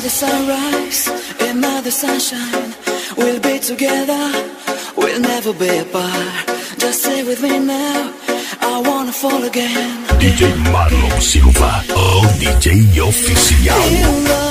Another sunrise, another sunshine. We'll be together, we'll never be apart. Just stay with me now. I wanna fall again. DJ Marlon Silva, oh, o DJ oficial.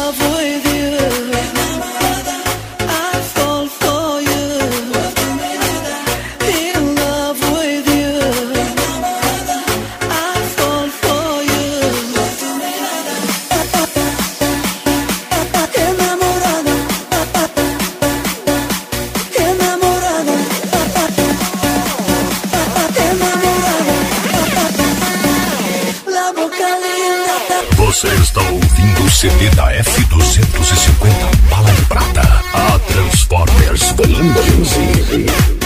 Você está ouvindo o CD da F250 Bala de Prata. A Transformers Volume 15.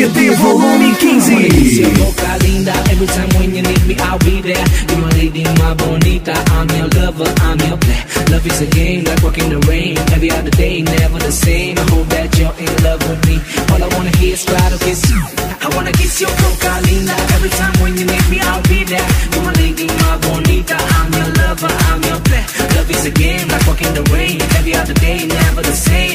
CD Volume 15. Your boca linda, every time when you need me, I'll be there. You're my lady, my bonita. I'm your lover, I'm your play. Love is a game, like walking the rain. Every other day, never the same. I hope that you're in love with me. All I wanna hear is try to kiss you. I wanna kiss your boca linda. Every time when you need me, I'll be there. You're my lady, my bonita. I'm your lover, I'm your play. Love is a game, like walking the rain. Every other day, never the same.